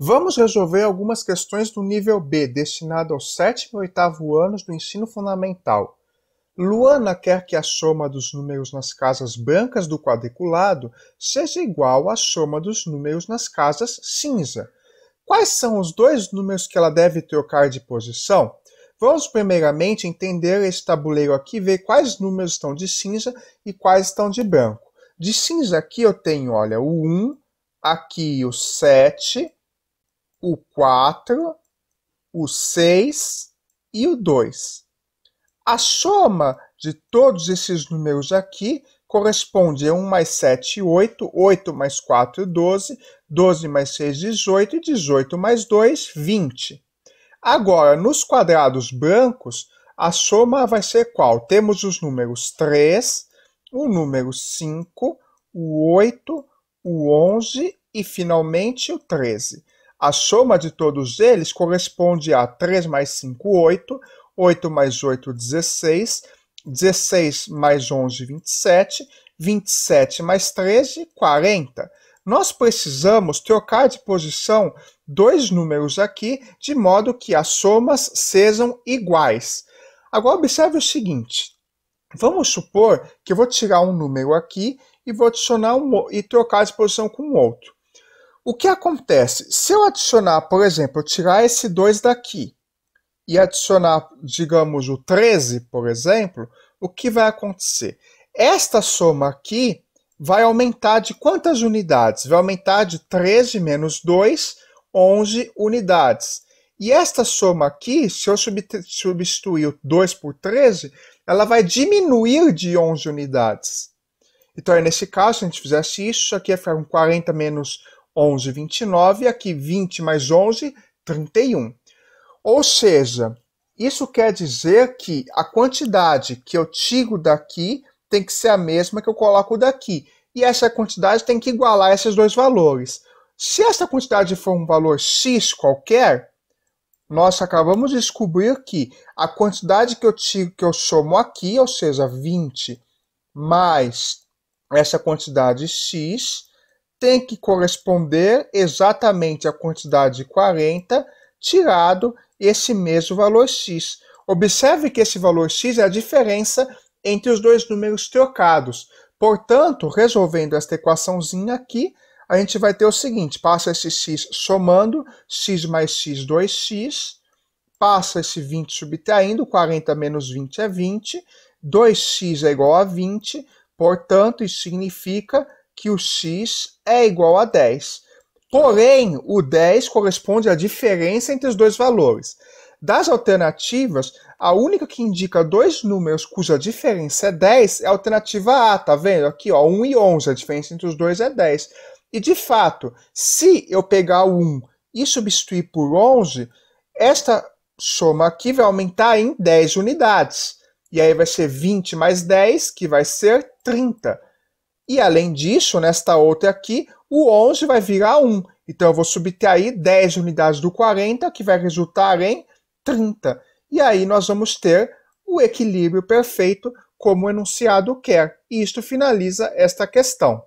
Vamos resolver algumas questões do nível B, destinado aos sétimo e oitavo anos do ensino fundamental. Luana quer que a soma dos números nas casas brancas do quadriculado seja igual à soma dos números nas casas cinza. Quais são os dois números que ela deve trocar de posição? Vamos primeiramente entender esse tabuleiro aqui, ver quais números estão de cinza e quais estão de branco. De cinza aqui eu tenho, olha, o 1, aqui o 7, o 4, o 6 e o 2. A soma de todos esses números aqui corresponde a 1 mais 7, 8, 8 mais 4, 12, 12 mais 6, 18 e 18 mais 2, 20. Agora, nos quadrados brancos, a soma vai ser qual? Temos os números 3, o número 5, o 8, o 11 e, finalmente, o 13. A soma de todos eles corresponde a 3 mais 5, 8, 8 mais 8, 16, 16 mais 11, 27, 27 mais 13, 40. Nós precisamos trocar de posição dois números aqui, de modo que as somas sejam iguais. Agora observe o seguinte, vamos supor que eu vou tirar um número aqui e vou adicionar um, e trocar de posição com outro. O que acontece? Se eu adicionar, por exemplo, tirar esse 2 daqui e adicionar, digamos, o 13, por exemplo, o que vai acontecer? Esta soma aqui vai aumentar de quantas unidades? Vai aumentar de 13 menos 2, 11 unidades. E esta soma aqui, se eu substituir o 2 por 13, ela vai diminuir de 11 unidades. Então, nesse caso, se a gente fizesse isso, isso aqui ia ficar com 40 menos 11, 29, e aqui 20 mais 11, 31. Ou seja, isso quer dizer que a quantidade que eu tiro daqui tem que ser a mesma que eu coloco daqui. E essa quantidade tem que igualar esses dois valores. Se essa quantidade for um valor x qualquer, nós acabamos de descobrir que a quantidade que eu tiro, que eu somo aqui, ou seja, 20 mais essa quantidade x, tem que corresponder exatamente à quantidade 40 tirado esse mesmo valor x. Observe que esse valor x é a diferença entre os dois números trocados. Portanto, resolvendo esta equaçãozinha aqui, a gente vai ter o seguinte, passa esse x somando, x mais x, 2x, passa esse 20 subtraindo, 40 menos 20 é 20, 2x é igual a 20, portanto, isso significa que o x é igual a 10. Porém, o 10 corresponde à diferença entre os dois valores. Das alternativas, a única que indica dois números cuja diferença é 10 é a alternativa A, tá vendo? Aqui, ó, 1 e 11, a diferença entre os dois é 10. E de fato, se eu pegar o 1 e substituir por 11, esta soma aqui vai aumentar em 10 unidades. E aí vai ser 20 mais 10, que vai ser 30. E além disso, nesta outra aqui, o 11 vai virar 1. Então eu vou subtrair 10 unidades do 40, que vai resultar em 30. E aí nós vamos ter o equilíbrio perfeito como o enunciado quer. E isto finaliza esta questão.